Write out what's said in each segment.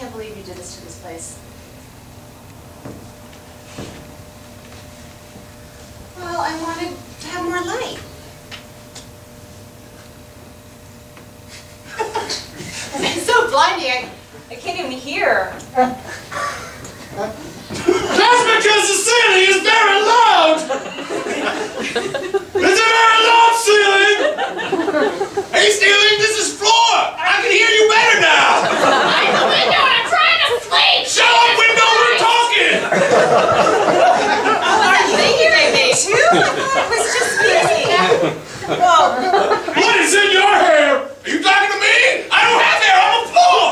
you, I can't believe you did this to this place. Well, I wanted to have more light. it's so blinding, I, I can't even hear. That's because the ceiling is very loud! It's a very loud ceiling! Hey, ceiling, this is floor! I can hear you better now! I'm the window and I'm trying to sleep! Shut up, window, we're talking! Oh, was that thing you made me too? I thought it was just me. Whoa. What is in your hair? Are you talking to me? I don't have hair, I'm a floor!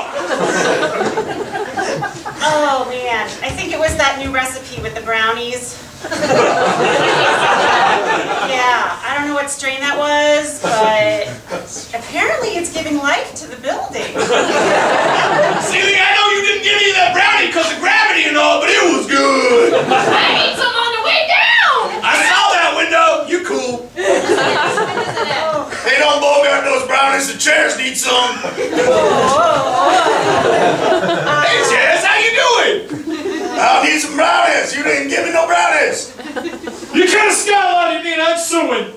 Oh man, I think it was that new recipe with the brownies. yeah, I don't know what strain that was, but apparently it's giving life to the building. Ceiling, I know you didn't give me that brownie because of gravity and all, but it was good! I ate some on the way down! I saw that window! You cool. Hey, don't bogart those brownies, the chairs need some. Hey, Jess, how you doing? I need some brownies. You didn't give me no brownies. You kind of skylighted me and I'm suing.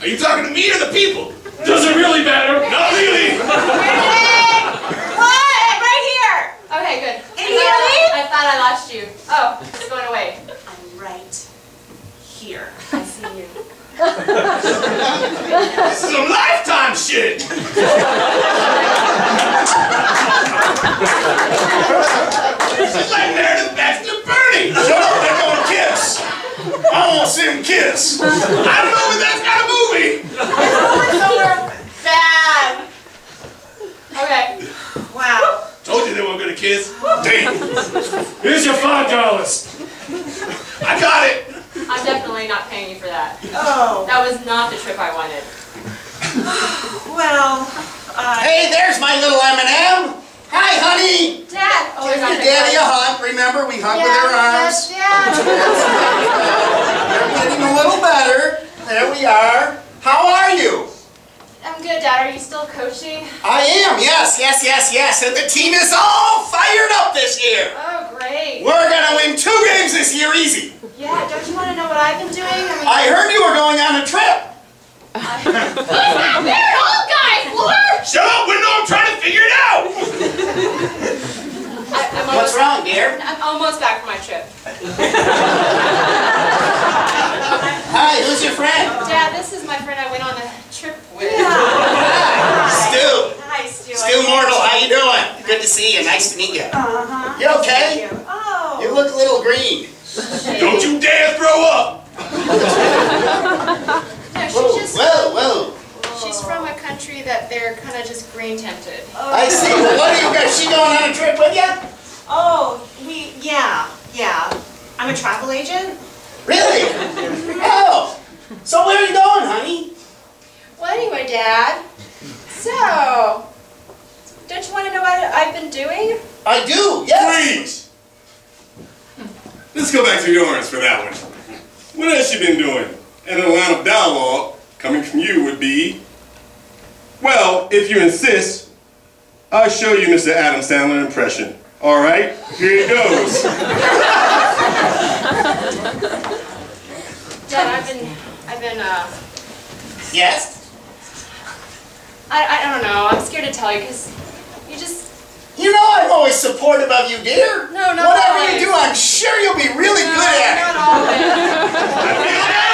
Are you talking to me or the people? Does it really matter? Not really. What? Right here! Okay, good. Can I you thought I, I thought I lost you. Oh, it's going away. I'm right here. I see you. This is some lifetime shit. This is like Meredith Baxter Birney. Shut up, they're gonna kiss. I won't see them kiss. I don't know if that's got a movie. Somewhere bad. Okay. Wow. Told you they weren't gonna kiss. Damn. Here's your five dollars. I got it. I'm definitely not paying you for that. Oh. That was not the trip I wanted. Well, uh, Hey, there's my little M&M. Hi, honey. Dad! Oh, Give your daddy a hug. Remember, we hug with our arms. yeah. They're getting a little better. There we are. How are you? I'm good, Dad. Are you still coaching? I am. Yes, yes, yes, yes. And the team is all fired up this year. Oh, great. We're gonna win two games this year, easy. Yeah, don't you want to know what I've been doing? I mean, I heard you were going on a trip. They're old guys, Lord! Shut up, window. I'm trying to figure it out. I, I'm What's almost, wrong, dear? I'm almost back from my trip. Hi, who's your friend? Dad, this is my friend I went on a trip with. Yeah. Stu. Hi, Stu. Stu Mortal, how you doing? Good to see you. Nice to meet you. Uh-huh. You okay? Thank you. Oh. You look a little green. Don't you dare throw up. No, she's Whoa, just, whoa, whoa. she's from a country that they're kind of just green tinted. I see. Well, what are you guys? She going on a trip with you? Oh, we, yeah, yeah. I'm a travel agent. Really? Oh. So where are you going, honey? Well, anyway, Dad. So, don't you want to know what I've been doing? I do. Yes. Please. Let's go back to yours for that one. What else you been doing? And a line of dialogue coming from you would be, well, if you insist, I'll show you Mr. Adam Sandler impression. All right, here it goes. Dad, I've been, I've been, uh, Yes. I, I don't know. I'm scared to tell you because you just, You know I'm always supportive of you, dear. No, not Whatever always. you do, I'm sure you'll be really no, good at not always.